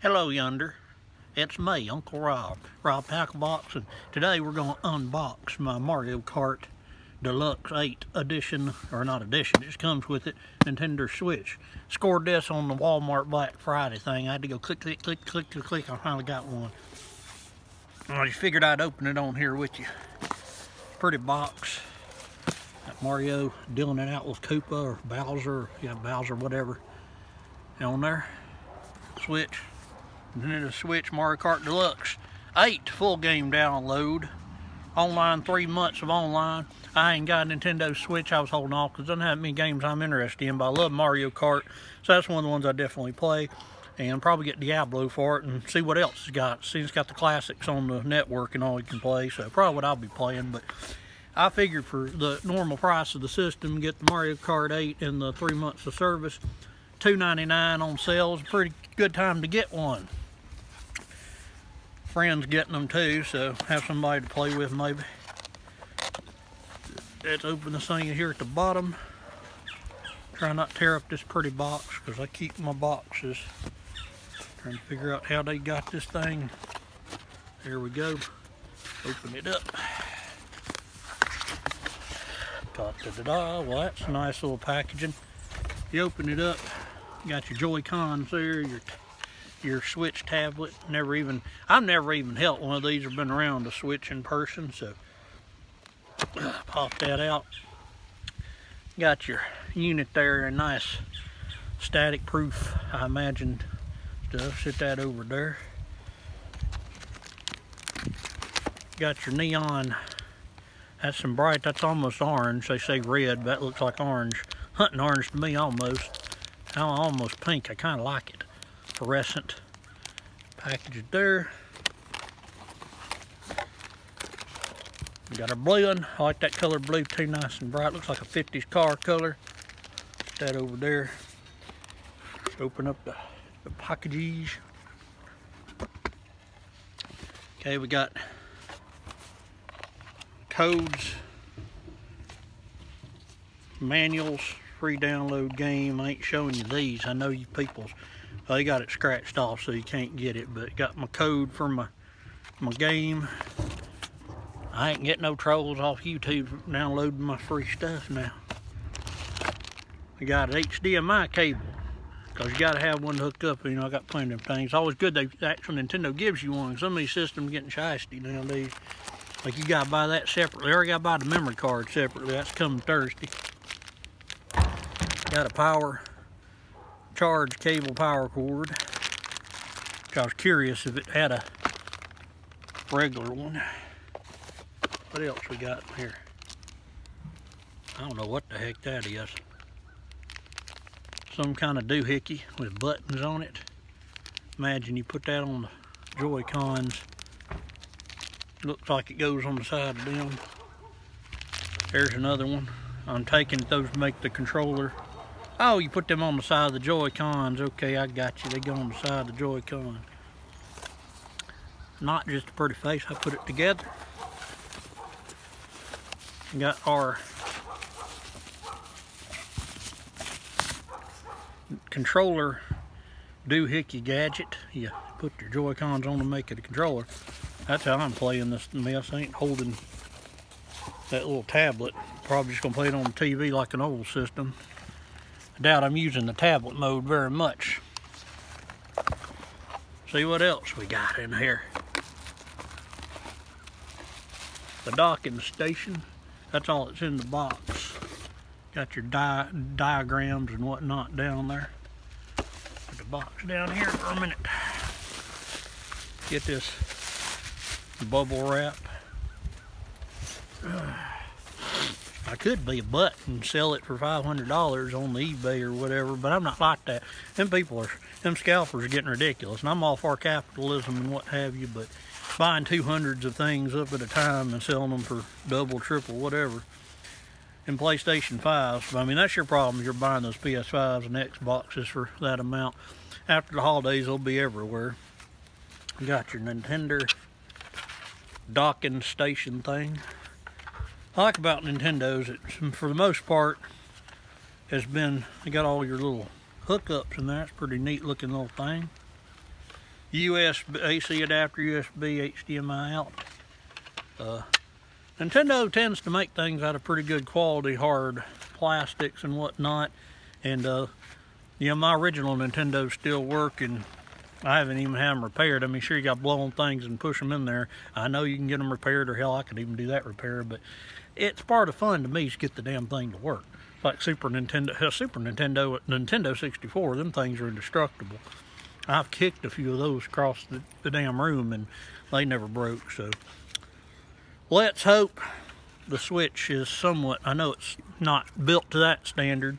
Hello yonder. It's me, Uncle Rob, Rob Tacklebox, and today we're going to unbox my Mario Kart Deluxe 8 edition, or not edition, it just comes with it, Nintendo Switch. Scored this on the Walmart Black Friday thing. I had to go click, click, click, click, click, click. I finally got one. I just figured I'd open it on here with you. Pretty box. Got Mario dealing it out with Koopa or Bowser, yeah, Bowser, whatever. On there, Switch, Nintendo Switch Mario Kart Deluxe 8 full game download. Online, three months of online. I ain't got a Nintendo Switch I was holding off because doesn't have many games I'm interested in, but I love Mario Kart. So that's one of the ones I definitely play. And probably get Diablo for it and see what else it's got. See, it's got the classics on the network and all you can play, so probably what I'll be playing. But I figured for the normal price of the system, get the Mario Kart 8 and the three months of service, $2.99 on sale is a pretty good time to get one friends getting them too, so have somebody to play with maybe. Let's open this thing here at the bottom. Try not to tear up this pretty box because I keep my boxes. Trying to figure out how they got this thing. There we go. Open it up. Da da da da. Well, that's nice little packaging. You open it up, got your Joy-Cons there, your your Switch tablet. Never even, I've never even held one of these or been around a Switch in person, so pop that out. Got your unit there, a nice static proof, I imagine stuff. Sit that over there. Got your neon. That's some bright, that's almost orange. They say red, but that looks like orange. Hunting orange to me almost. Oh, almost pink, I kind of like it fluorescent package there. We got our blue one. I like that color blue too, nice and bright. Looks like a 50s car color. Put that over there. Open up the, the packages. Okay, we got codes, manuals, free download game. I ain't showing you these. I know you people's uh, they got it scratched off so you can't get it, but got my code for my my game. I ain't getting no trolls off YouTube downloading my free stuff now. I got an HDMI cable because you got to have one hooked up. You know, I got plenty of things. Always good they actual Nintendo gives you one. Some of these systems getting shisty nowadays. Like you got to buy that separately. Or you got to buy the memory card separately. That's coming Thursday. Got a power charge cable power cord. I was curious if it had a regular one. What else we got here? I don't know what the heck that is. Some kind of doohickey with buttons on it. Imagine you put that on the Joy-Cons. Looks like it goes on the side of them. There's another one. I'm taking those to make the controller Oh, you put them on the side of the Joy-Cons. Okay, I got you. They go on the side of the Joy-Con. Not just a pretty face. I put it together. Got our controller doohickey gadget. You put your Joy-Cons on to make it a controller. That's how I'm playing this mess. I ain't holding that little tablet. Probably just gonna play it on the TV like an old system. Doubt I'm using the tablet mode very much. See what else we got in here. The docking station. That's all that's in the box. Got your di diagrams and whatnot down there. Put the box down here for a minute. Get this bubble wrap. I could be a butt and sell it for $500 on the eBay or whatever, but I'm not like that. Them people are, them scalpers are getting ridiculous. And I'm all for capitalism and what have you, but buying 200s of things up at a time and selling them for double, triple, whatever. And PlayStation 5s, I mean, that's your problem. You're buying those PS5s and Xboxes for that amount. After the holidays, they'll be everywhere. You got your Nintendo docking station thing. Like about Nintendo's, it, for the most part, has been, got all your little hookups in there. It's pretty neat looking little thing. USB, AC adapter, USB, HDMI out. Uh, Nintendo tends to make things out of pretty good quality hard plastics and whatnot. And, uh, you know, my original Nintendo's still working. I haven't even had them repaired. I mean, sure, you got to blow on things and push them in there. I know you can get them repaired, or hell, I could even do that repair, but it's part of fun to me to get the damn thing to work. Like Super Nintendo, Super Nintendo, Nintendo 64, them things are indestructible. I've kicked a few of those across the, the damn room and they never broke, so let's hope the Switch is somewhat, I know it's not built to that standard.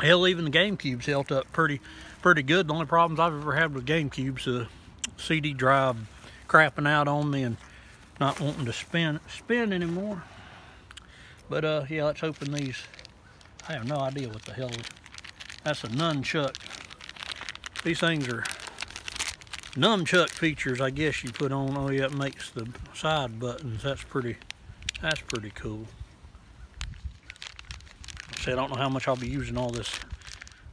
Hell, even the GameCube's held up pretty pretty good. The only problems I've ever had with GameCube's uh, a CD drive crapping out on me and not wanting to spin spin anymore. But uh, yeah, let's open these. I have no idea what the hell. That's a nunchuck. These things are nunchuck features, I guess you put on. Oh yeah, it makes the side buttons. That's pretty. That's pretty cool. See, I don't know how much I'll be using all this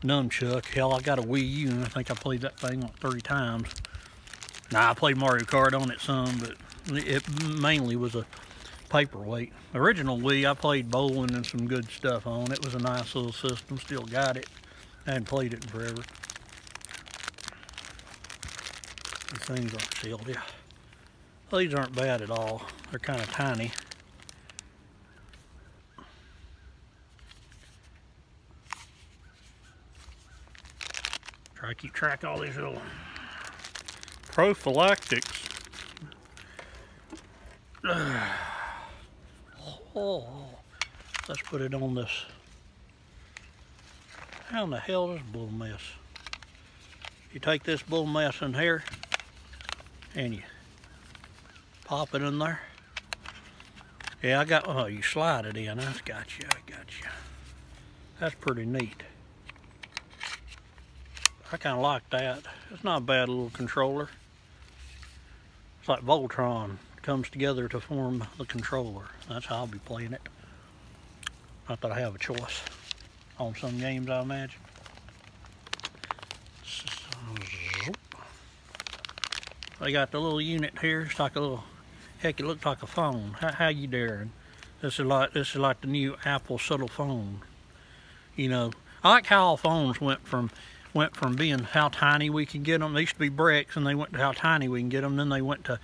nunchuck. Hell, I got a Wii U, and I think I played that thing like 30 times. Now, I played Mario Kart on it some, but it mainly was a paperweight. Original Wii, I played bowling and some good stuff on. It was a nice little system. Still got it. Hadn't played it in forever. These things aren't sealed. Yeah. Well, these aren't bad at all. They're kind of tiny. Try to keep track of all these little prophylactics. Oh, let's put it on this. How in the hell is bull mess? You take this bull mess in here and you pop it in there. Yeah, I got, oh, you slide it in. That's got you, I got you. That's pretty neat. I kind of like that. It's not a bad little controller. It's like Voltron comes together to form the controller. That's how I'll be playing it. Not that I have a choice on some games, I imagine. They got the little unit here. It's like a little, heck, it looks like a phone. How, how you doing? This is like this is like the new Apple subtle phone. You know, I like how all phones went from went from being how tiny we can get them. They used to be bricks, and they went to how tiny we can get them. Then they went to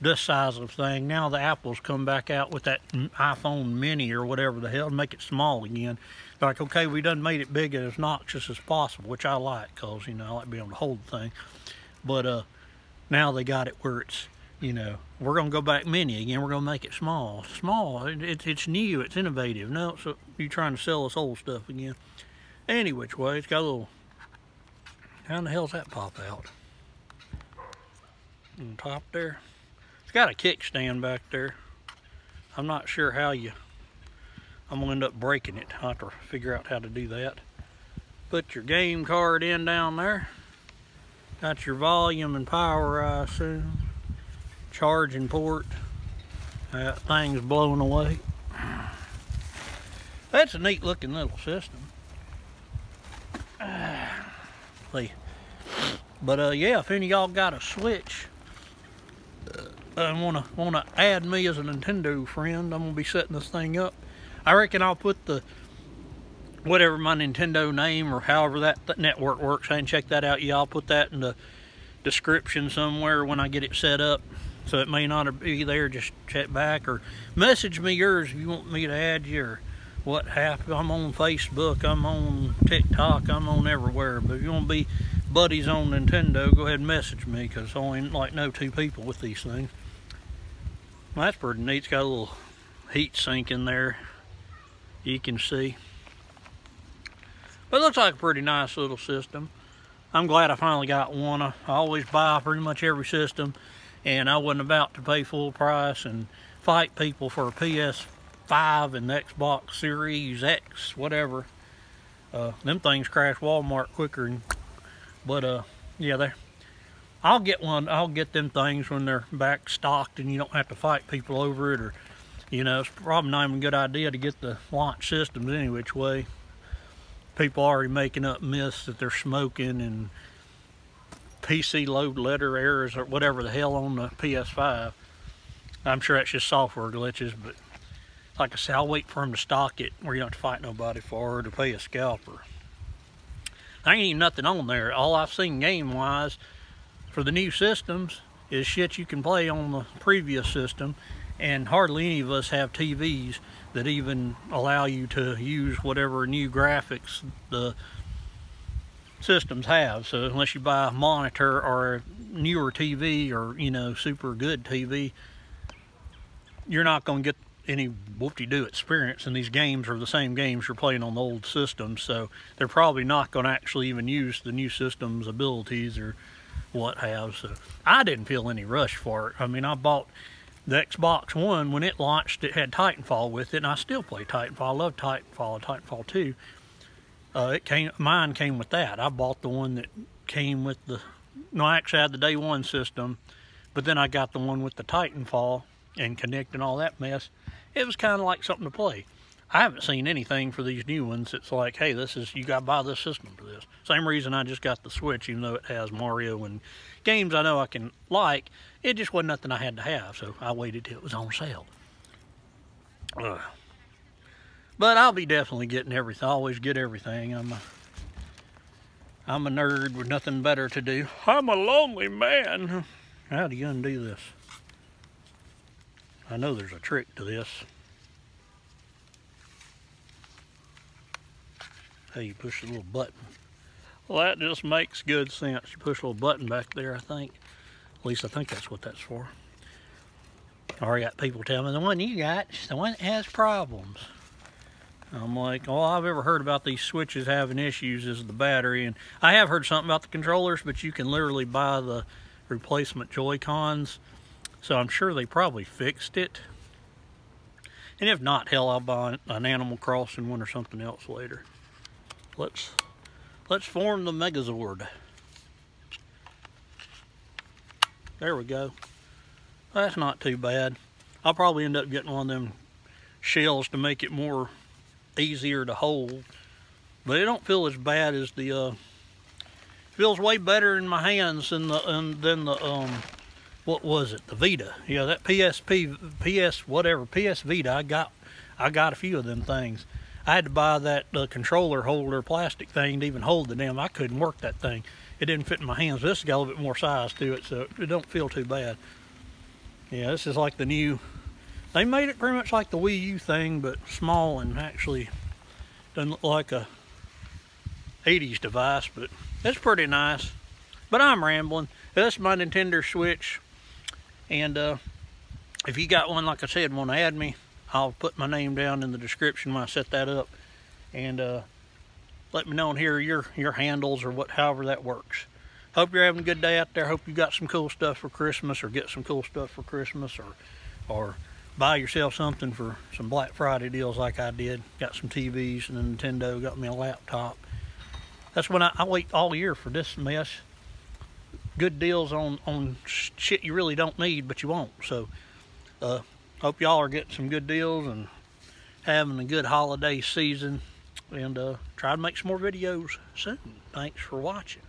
this size of thing. Now the Apple's come back out with that iPhone mini or whatever the hell, to make it small again. Like, okay, we done made it big and as noxious as possible, which I like, because, you know, I like being able to hold the thing. But uh, now they got it where it's, you know, we're going to go back mini again. We're going to make it small. Small, it, it, it's new, it's innovative. No, so you're trying to sell us old stuff again. Any which way, it's got a little, how in the hell's that pop out? On top there. It's got a kickstand back there. I'm not sure how you, I'm gonna end up breaking it. I'll have to figure out how to do that. Put your game card in down there. Got your volume and power, I assume. Charging port. That thing's blowing away. That's a neat looking little system. But uh, yeah, if any y'all got a switch, uh, wanna wanna add me as a Nintendo friend, I'm gonna be setting this thing up. I reckon I'll put the whatever my Nintendo name or however that, that network works. I didn't check that out. Yeah, I'll put that in the description somewhere when I get it set up. So it may not be there. Just check back or message me yours if you want me to add you or what happened. I'm on Facebook. I'm on TikTok. I'm on everywhere. But if you want to be buddies on Nintendo, go ahead and message me because I only like know two people with these things. Well, that's pretty neat. It's got a little heat sink in there. You can see. But it looks like a pretty nice little system. I'm glad I finally got one. I always buy pretty much every system and I wasn't about to pay full price and fight people for a PS5 and Xbox Series X, whatever. Uh, them things crash Walmart quicker. But uh, yeah, they're I'll get one. I'll get them things when they're back stocked and you don't have to fight people over it or, you know, it's probably not even a good idea to get the launch systems any which way. People are already making up myths that they're smoking and PC load letter errors or whatever the hell on the PS5. I'm sure that's just software glitches, but like I said, I'll wait for them to stock it where you don't have to fight nobody for it or pay a scalper. There ain't even nothing on there. All I've seen game-wise for the new systems is shit you can play on the previous system and hardly any of us have TVs that even allow you to use whatever new graphics the systems have. So unless you buy a monitor or a newer TV or, you know, super good TV, you're not going to get any whoop-de-doo experience and these games are the same games you're playing on the old systems so they're probably not going to actually even use the new system's abilities or what have so I didn't feel any rush for it. I mean I bought the Xbox One. When it launched it had Titanfall with it and I still play Titanfall. I love Titanfall Titanfall 2 uh, it came mine came with that. I bought the one that came with the no I actually had the day one system but then I got the one with the Titanfall and Kinect and all that mess. It was kind of like something to play. I haven't seen anything for these new ones. It's like, hey, this is you got to buy this system for this. Same reason I just got the Switch, even though it has Mario and games I know I can like. It just wasn't nothing I had to have, so I waited till it was on sale. Uh, but I'll be definitely getting everything. I always get everything. I'm a, I'm a nerd with nothing better to do. I'm a lonely man. How do you undo this? I know there's a trick to this. Hey, you push a little button. Well, that just makes good sense. You push a little button back there, I think. At least I think that's what that's for. I already got people telling me, the one you got is the one that has problems. I'm like, all I've ever heard about these switches having issues is the battery. And I have heard something about the controllers, but you can literally buy the replacement Joy-Cons so I'm sure they probably fixed it. And if not, hell, I'll buy an Animal Crossing one or something else later. Let's let's form the Megazord. There we go. That's not too bad. I'll probably end up getting one of them shells to make it more easier to hold. But it don't feel as bad as the, uh, feels way better in my hands than the, than the, um, what was it? The Vita. Yeah, that PSP, PS whatever, PS Vita. I got, I got a few of them things. I had to buy that uh, controller holder plastic thing to even hold the damn. I couldn't work that thing. It didn't fit in my hands. This got a little bit more size to it, so it don't feel too bad. Yeah, this is like the new. They made it pretty much like the Wii U thing, but small and actually doesn't look like a 80s device, but it's pretty nice. But I'm rambling. That's my Nintendo Switch. And uh, if you got one, like I said, want to add me, I'll put my name down in the description when I set that up. And uh, let me know and hear your, your handles or what, however that works. Hope you're having a good day out there. Hope you got some cool stuff for Christmas or get some cool stuff for Christmas or, or buy yourself something for some Black Friday deals like I did. Got some TVs and a Nintendo, got me a laptop. That's when I, I wait all year for this mess good deals on, on shit you really don't need, but you won't. So, uh, hope y'all are getting some good deals and having a good holiday season. And uh, try to make some more videos soon. Thanks for watching.